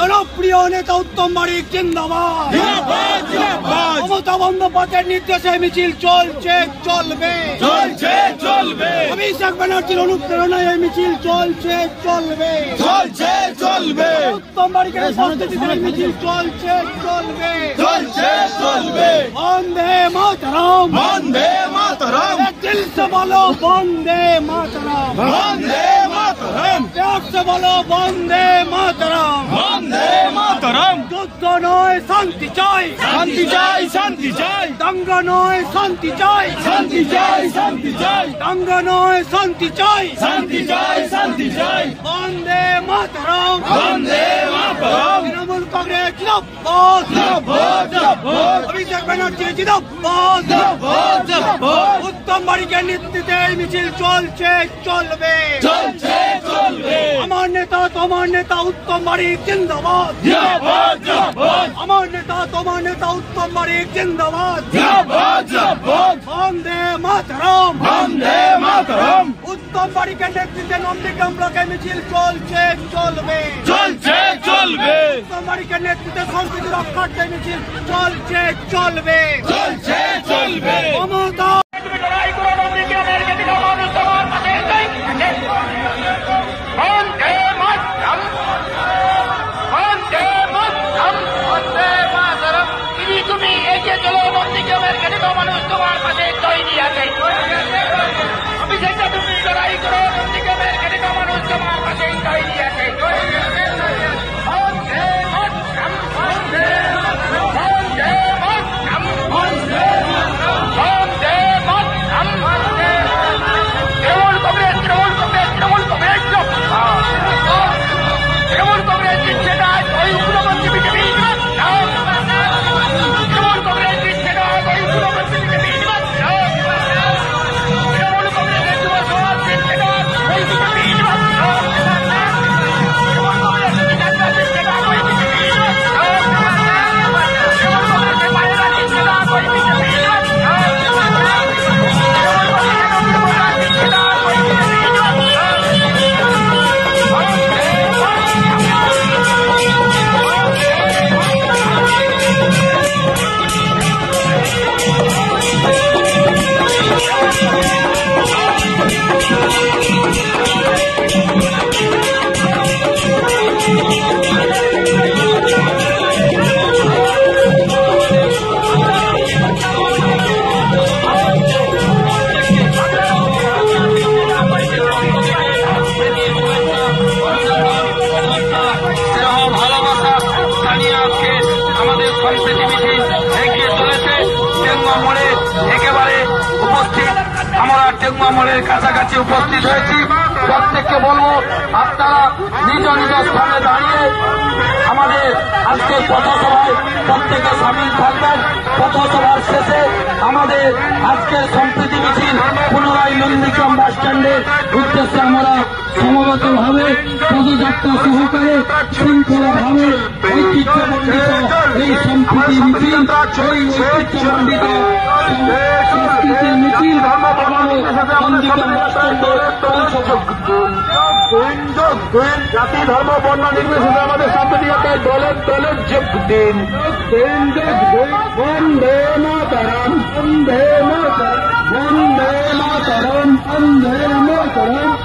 জনপ্রিয় নেতা উত্তম বাড়ি জিন্দাবাদ। মমতা বন্দ্যোপাধ্যায়ের নির্দেশে মিছিল চলছে চলবে। চলছে চলবে। অভিষেক ব্যানার্জির অনুপ্রেরণায় এই মিছিল চলছে চলবে। চলছে চলবে। উত্তম বাড়িকে মিছিল চলছে চলবে। চলছে চলবে। বন্দে মাতরম। বন্দে মাতরম। দিল সে বলো বন্দে মাতরম। বন্দে से बोलो বন্দে মাতরম বন্দে মাতরম যুদ্ধ নয় শান্তি চাই শান্তি চাই শান্তি চাই দাঙ্গা নয় শান্তি চাই শান্তি চাই শান্তি চাই দাঙ্গা নয় শান্তি চাই শান্তি চাই শান্তি চাই বন্দে মাতরম বন্দে মাতরম তৃণমূল কংগ্রেস জিন্দাবাদ জিন্দাবাদ, জিন্দাবাদ। ব্যানার্জি জিন্দাবাদ। উত্তম বাড়িকে নেতৃত্বে এই মিছিল চলছে চলবে। চলছে চলবে। আমার নেতা তোমার নেতা উত্তম বাড়ি জিন্দাবাদ। আমার নেতা তোমার নেতা উত্তম বাড়ি জিন্দাবাদ। বন্দে মাতরম। বন্দে মাতরম। উত্তম বাড়িকে নেতৃত্বে নন্দীগ্রাম ব্লকে মিছিল চলছে চলবে। চলছে চলবে। উত্তম নেতৃত্বে সংস্কৃতি রক্ষার্থে মিছিল চলছে চলবে। চলছে চলবে। মমতা টেঙ্গুয়া মোড়ের কাছাকাছি উপস্থিত হয়েছি। প্রত্যেককে বলব, আপনারা নিজ নিজ স্থানে দাঁড়িয়ে আমাদের আজকের পথসভায় প্রত্যেকে সামিল থাকবেন। পথসভার শেষে আমাদের আজকের সম্প্রীতি মিছিল পুনরায় নন্দীগ্রাম বাস স্ট্যান্ডের উদ্দেশ্যে আমরা সমবেত ভাবে পদযাত্রা সহকারে শৃঙ্খলা ভাবে ঐতিহ্যমণ্ডিত এই সম্প্রীতি মিছিল ঐতিহ্যমণ্ডিত সংস্কৃতির মিছিল আবারও জাতি ধর্ম বর্ণ নির্বিশেষে আমাদের যাত্রায় দলের দলের যোগ দিন বন্দে মাতরম বন্দে মাতরম বন্দে মাতরম বন্দে মাতরম।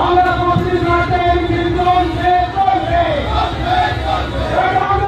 আমরা মন্ত্রী নাটের কিন্তু চলবে এটা